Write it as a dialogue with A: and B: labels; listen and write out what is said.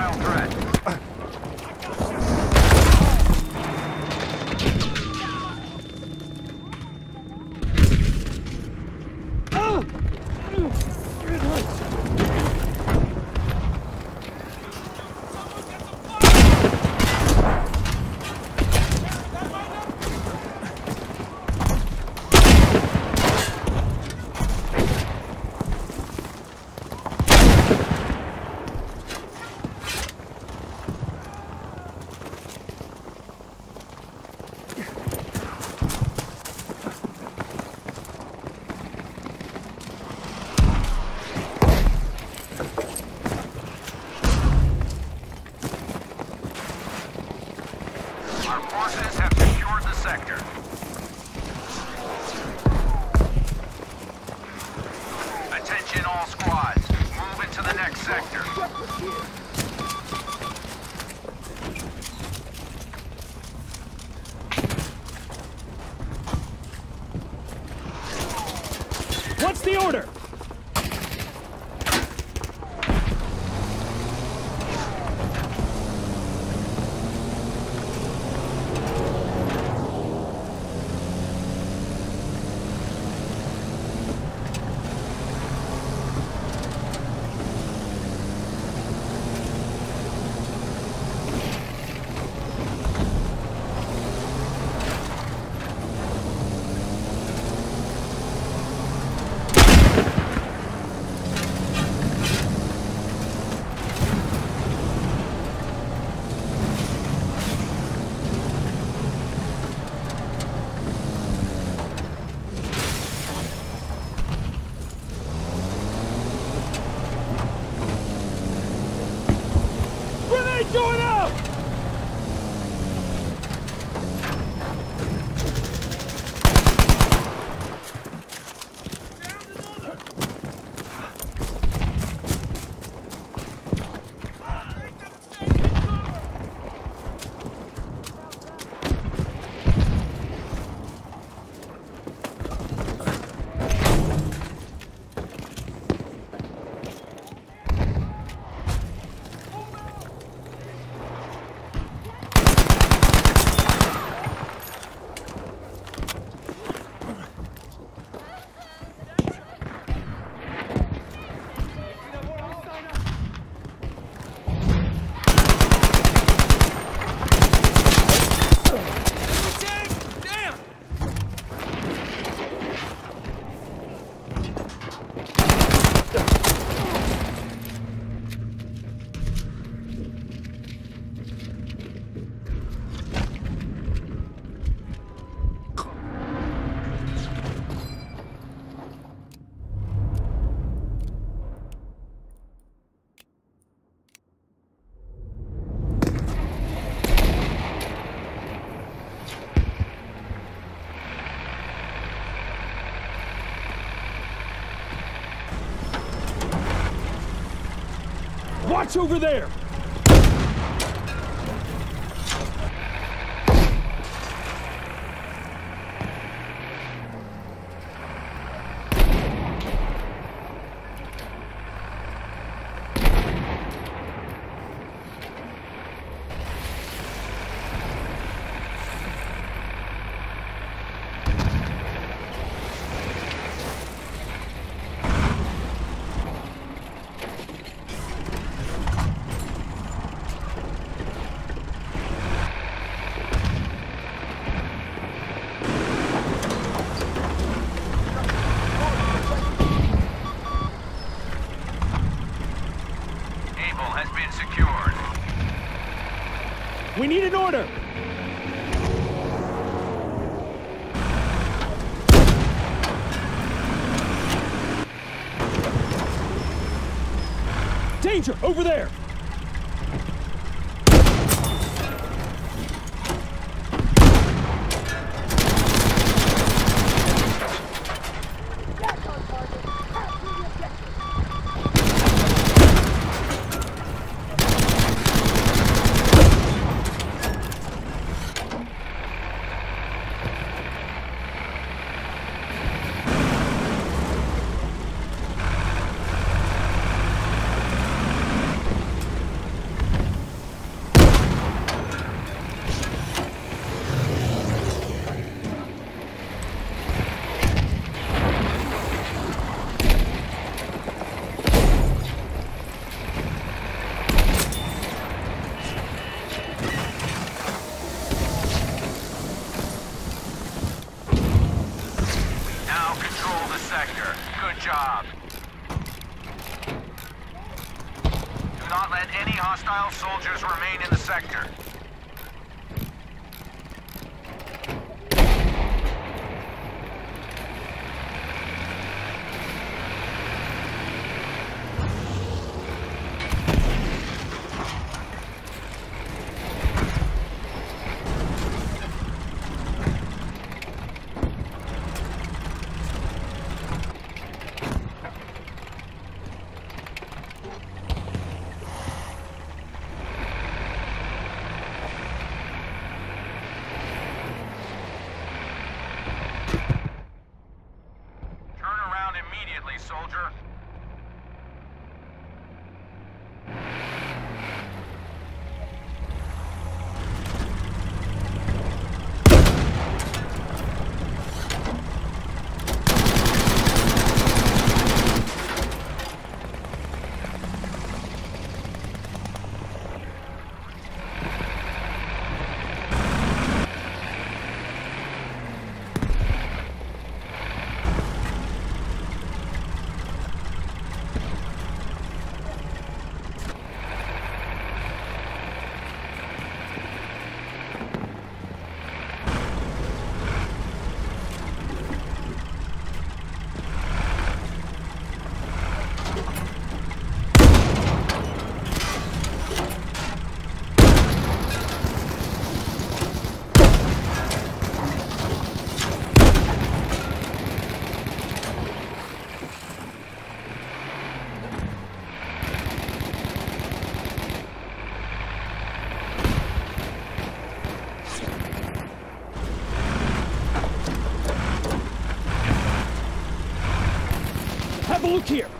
A: hostile
B: threat. That's over there! We need an order! Danger! Over there! Sector. Good job. Do not let any hostile soldiers remain in the sector.
C: Look here.